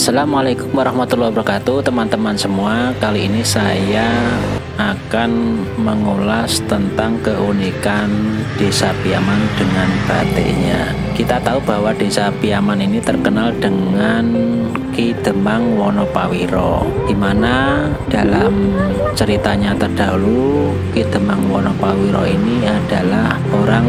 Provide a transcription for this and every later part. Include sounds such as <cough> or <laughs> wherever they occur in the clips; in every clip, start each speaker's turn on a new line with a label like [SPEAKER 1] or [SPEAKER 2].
[SPEAKER 1] Assalamualaikum warahmatullahi wabarakatuh teman-teman semua. Kali ini saya akan mengulas tentang keunikan desa Piaman dengan batiknya. Kita tahu bahwa desa Piaman ini terkenal dengan Ki Demang Wonopawiro Di mana dalam ceritanya terdahulu Ki Demang Wonopawiro ini adalah orang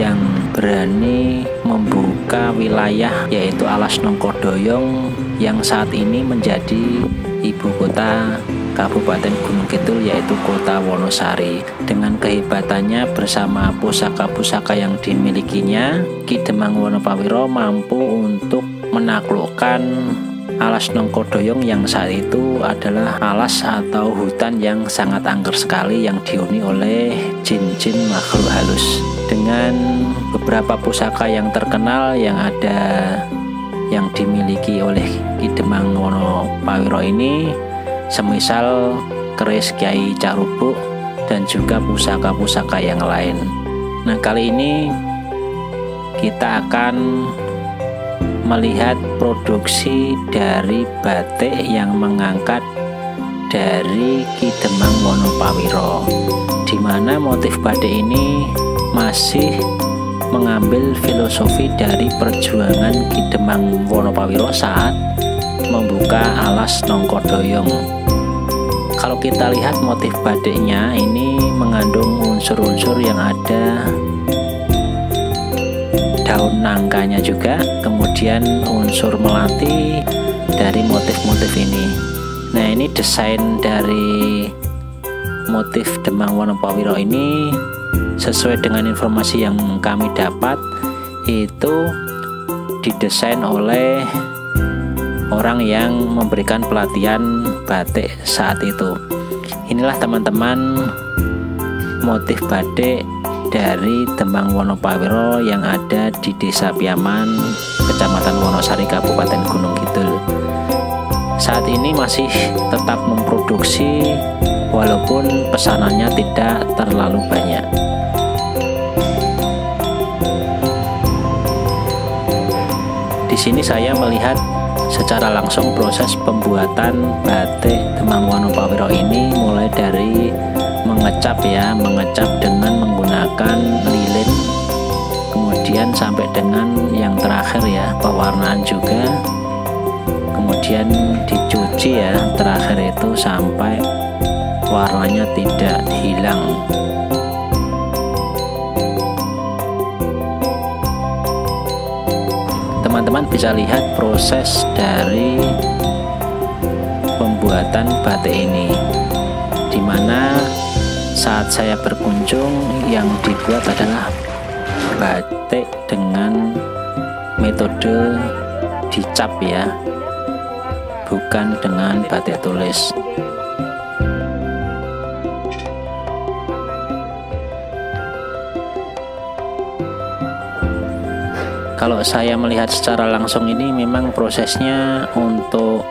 [SPEAKER 1] yang berani membuka wilayah yaitu Alas Nongkodoyong yang saat ini menjadi ibu kota Kabupaten Gunung Kidul yaitu kota Wonosari. Dengan kehebatannya bersama pusaka-pusaka yang dimilikinya Ki Demang Wonopawiro mampu untuk menaklukkan alas Nongkodoyong yang saat itu adalah alas atau hutan yang sangat angker sekali yang dihuni oleh jin-jin makhluk halus dengan beberapa pusaka yang terkenal yang ada yang dimiliki oleh Ki Demang Wono Pawiro ini semisal keris Kiai Carubuk dan juga pusaka-pusaka yang lain. Nah, kali ini kita akan melihat produksi dari batik yang mengangkat dari Ki Demang Wonopawiro di mana motif batik ini masih mengambil filosofi dari perjuangan Ki Demang Wonopawiro saat membuka alas Nongkodoyong. Kalau kita lihat motif batiknya ini mengandung unsur-unsur yang ada daun nangkanya juga, kemudian unsur melati dari motif-motif ini. Nah, ini desain dari motif Demang Wonopawiro ini sesuai dengan informasi yang kami dapat itu didesain oleh orang yang memberikan pelatihan batik saat itu inilah teman-teman motif batik dari Demang Wonopawiro yang ada di Desa Piaman, Kecamatan Wonosari, Kabupaten Gunung Kidul. Saat ini masih tetap memproduksi walaupun pesanannya tidak terlalu banyak. Di sini saya melihat secara langsung proses pembuatan batik Demang Wonopawiro ini mulai dari mengecap ya, mengecap dengan menggunakan lilin kemudian sampai dengan yang terakhir ya, pewarnaan juga kemudian dicuci ya, terakhir itu sampai warnanya tidak hilang. Teman-teman bisa lihat proses dari pembuatan batik ini di mana saat saya berkunjung yang dibuat adalah batik dengan metode dicap ya bukan dengan batik tulis. Kalau saya melihat secara langsung ini memang prosesnya untuk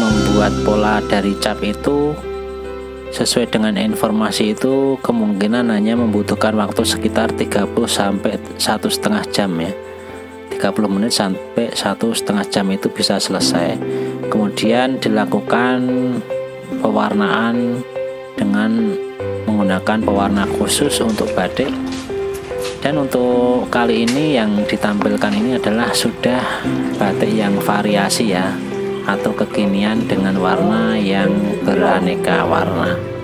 [SPEAKER 1] membuat pola dari cap itu sesuai dengan informasi itu kemungkinan hanya membutuhkan waktu sekitar 30 sampai satu setengah jam ya. 30 menit sampai satu setengah jam itu bisa selesai. Kemudian dilakukan pewarnaan dengan menggunakan pewarna khusus untuk batik. Dan untuk kali ini yang ditampilkan ini adalah sudah batik yang variasi ya atau kekinian dengan warna yang beraneka warna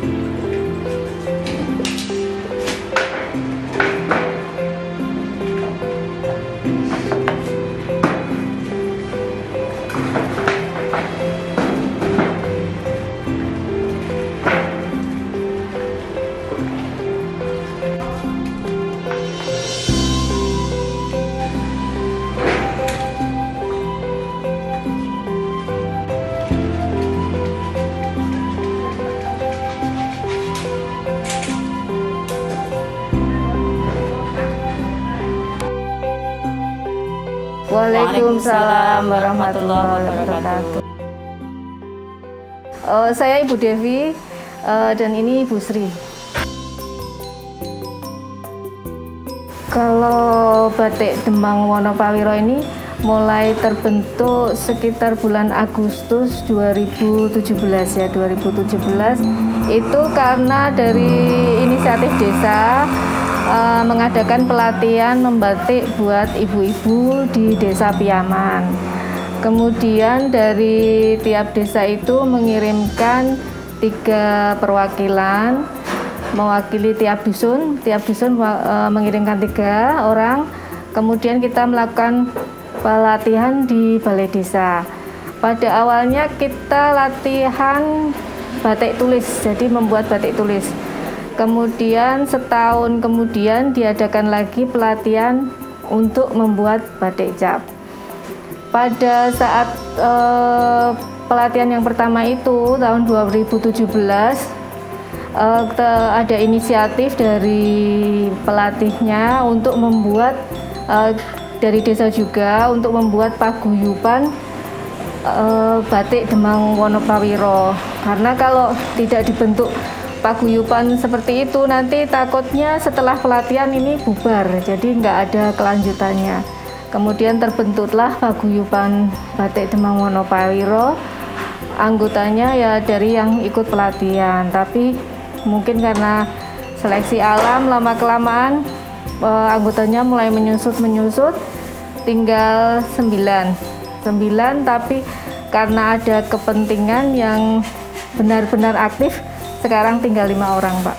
[SPEAKER 2] Waalaikumsalam warahmatullahi wabarakatuh. Uh, saya Ibu Devi uh, dan ini Ibu Sri. Kalau batik Demang Wonopawiro ini mulai terbentuk sekitar bulan Agustus 2017 ya 2017 itu karena dari inisiatif desa uh, mengadakan pelatihan membatik buat ibu-ibu di Desa Piaman. Kemudian dari tiap desa itu mengirimkan tiga perwakilan mewakili tiap dusun. Tiap dusun uh, mengirimkan tiga orang. Kemudian kita melakukan pelatihan di balai desa. Pada awalnya kita latihan batik tulis, jadi membuat batik tulis. Kemudian setahun kemudian diadakan lagi pelatihan untuk membuat batik cap. Pada saat eh, pelatihan yang pertama itu tahun 2017 eh, ada inisiatif dari pelatihnya untuk membuat eh, dari desa juga untuk membuat paguyuban uh, batik Demang Wonoprawiro karena kalau tidak dibentuk paguyuban seperti itu nanti takutnya setelah pelatihan ini bubar jadi nggak ada kelanjutannya. Kemudian terbentuklah paguyuban batik Demang Wonoprawiro anggotanya ya dari yang ikut pelatihan. Tapi mungkin karena seleksi alam lama kelamaan uh, anggotanya mulai menyusut menyusut tinggal 9 9 tapi karena ada kepentingan yang benar-benar aktif sekarang tinggal lima orang Pak.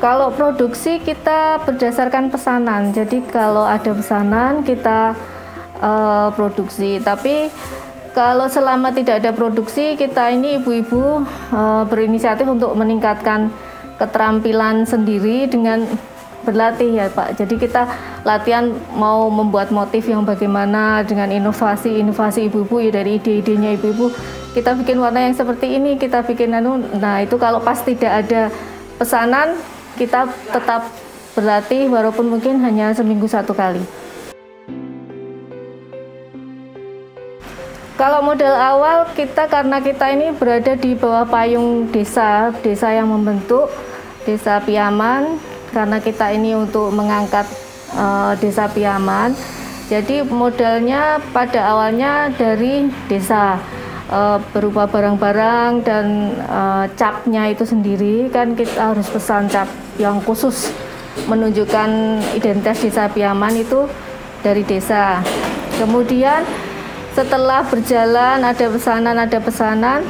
[SPEAKER 2] Kalau produksi kita berdasarkan pesanan. Jadi kalau ada pesanan kita uh, produksi. Tapi kalau selama tidak ada produksi kita ini ibu-ibu uh, berinisiatif untuk meningkatkan keterampilan sendiri dengan berlatih ya Pak. Jadi kita latihan mau membuat motif yang bagaimana dengan inovasi-inovasi ibu-ibu ya dari ide-idenya ibu-ibu. Kita bikin warna yang seperti ini, kita bikin anu. Nah, itu kalau pas tidak ada pesanan, kita tetap berlatih walaupun mungkin hanya seminggu satu kali. Kalau modal awal kita karena kita ini berada di bawah payung desa, desa yang membentuk desa Piaman karena kita ini untuk mengangkat uh, desa Piaman. Jadi modalnya pada awalnya dari desa uh, berupa barang-barang dan uh, capnya itu sendiri kan kita harus pesan cap yang khusus menunjukkan identitas desa Piaman itu dari desa. Kemudian setelah berjalan ada pesanan ada pesanan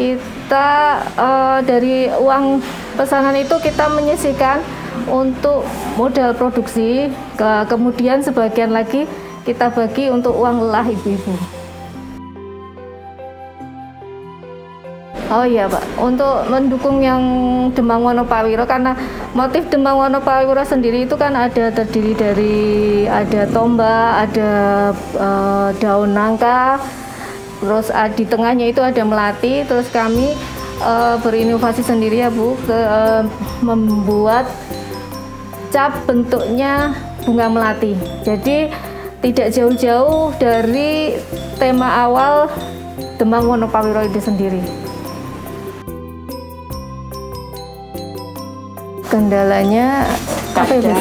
[SPEAKER 2] kita uh, dari uang pesanan itu kita menyisihkan untuk modal produksi, ke, kemudian sebagian lagi kita bagi untuk uang lelah ibu-ibu. Oh iya Pak, untuk mendukung yang Demang Wonopawiro karena motif Demang Wonopawiro sendiri itu kan ada terdiri dari ada tombak, ada uh, daun nangka, terus uh, di tengahnya itu ada melati, terus kami uh, berinovasi sendiri ya Bu, ke, uh, membuat cap bentuknya bunga melati. Jadi tidak jauh-jauh dari tema awal Demang Wonopawiro itu sendiri. Kendalanya apa ya?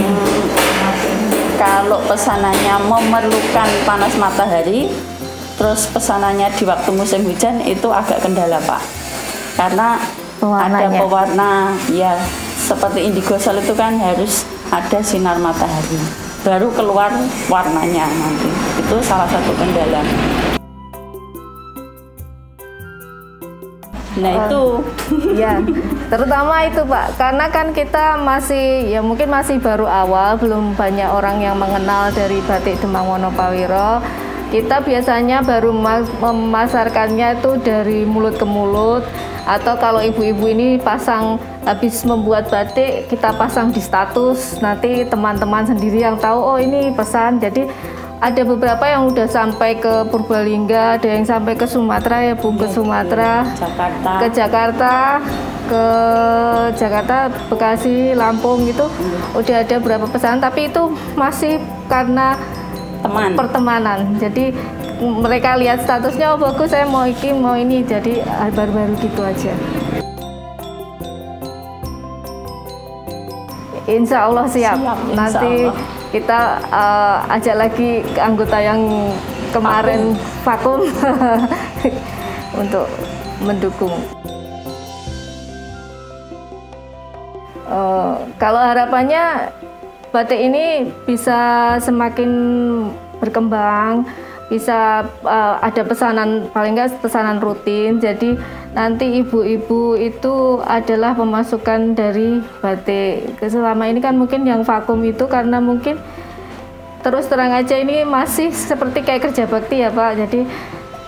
[SPEAKER 3] Kalau pesanannya memerlukan panas matahari, terus pesanannya di waktu musim hujan itu agak kendala pak, karena ada pewarna ya seperti indigo sol itu kan harus ada sinar matahari. Baru keluar warnanya nanti. Itu salah satu kendala. Nah itu.
[SPEAKER 2] ya terutama itu Pak. Karena kan kita masih ya mungkin masih baru awal belum banyak orang yang mengenal dari batik Demang Wonopawiro kita biasanya baru memasarkannya itu dari mulut ke mulut atau kalau ibu-ibu ini pasang habis membuat batik kita pasang di status nanti teman-teman sendiri yang tahu oh ini pesan jadi ada beberapa yang udah sampai ke Purbalingga ada yang sampai ke Sumatera ya Bu ke iya, Sumatera
[SPEAKER 3] Jakarta.
[SPEAKER 2] ke Jakarta ke Jakarta Bekasi Lampung gitu iya. udah ada beberapa pesan tapi itu masih karena
[SPEAKER 3] teman
[SPEAKER 2] pertemanan jadi mereka lihat statusnya oh bagus saya mau ini mau ini jadi baru-baru gitu aja Insya Allah siap. siap insya Nanti Allah. kita uh, ajak lagi anggota yang kemarin vakum <laughs> untuk mendukung. Uh, kalau harapannya batik ini bisa semakin berkembang, bisa uh, ada pesanan paling nggak pesanan rutin. Jadi nanti ibu-ibu itu adalah pemasukan dari batik. Selama ini kan mungkin yang vakum itu karena mungkin terus terang aja ini masih seperti kayak kerja bakti ya Pak. Jadi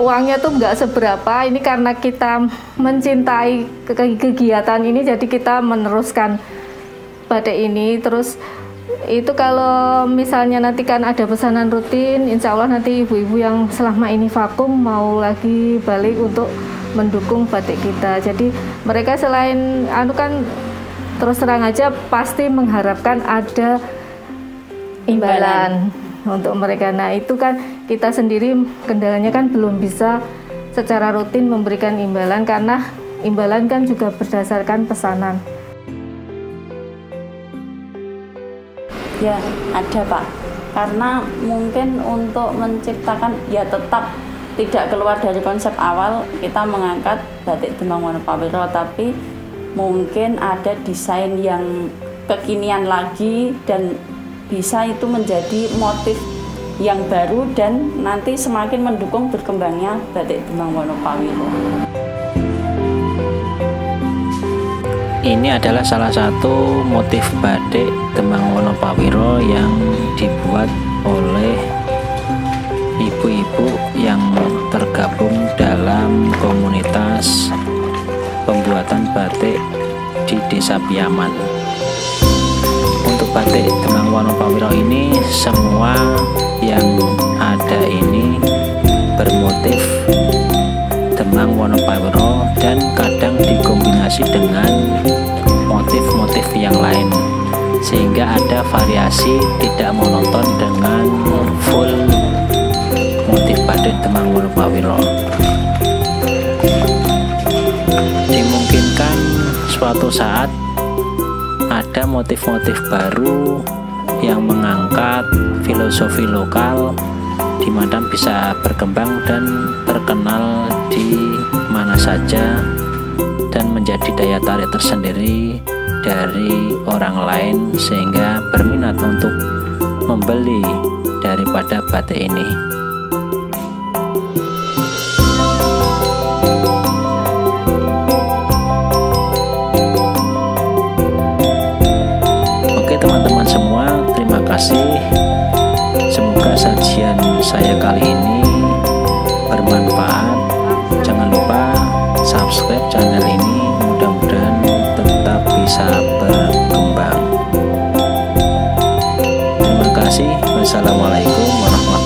[SPEAKER 2] uangnya tuh nggak seberapa. Ini karena kita mencintai kegiatan ini, jadi kita meneruskan batik ini. Terus itu kalau misalnya nanti kan ada pesanan rutin, insya Allah nanti ibu-ibu yang selama ini vakum mau lagi balik untuk mendukung batik kita. Jadi mereka selain anu kan terus terang aja pasti mengharapkan ada imbalan untuk mereka. Nah, itu kan kita sendiri kendalanya kan belum bisa secara rutin memberikan imbalan karena imbalan kan juga berdasarkan pesanan.
[SPEAKER 3] Ya, ada Pak. Karena mungkin untuk menciptakan ya tetap tidak keluar dari konsep awal kita mengangkat batik Demang Wonopawiro tapi mungkin ada desain yang kekinian lagi dan bisa itu menjadi motif yang baru dan nanti semakin mendukung berkembangnya batik Demang Wonopawiro.
[SPEAKER 1] Ini adalah salah satu motif batik Demang Wonopawiro yang dibuat oleh ibu-ibu yang tergabung dalam komunitas pembuatan batik di Desa Piaman. Batik Demang Wonopawiro ini semua yang ada ini bermotif Demang Wonopawiro dan kadang dikombinasi dengan motif-motif yang lain. Sehingga ada variasi tidak monoton dengan full motif batik Demang Wonopawiro dimungkinkan suatu saat ada motif-motif baru yang mengangkat filosofi lokal di mana bisa berkembang dan terkenal di mana saja dan menjadi daya tarik tersendiri dari orang lain sehingga berminat untuk membeli daripada batik ini. Saya kali ini bermanfaat. Jangan lupa subscribe channel ini. Mudah-mudahan tetap bisa berkembang. Terima kasih. Wassalamualaikum warahmatullahi.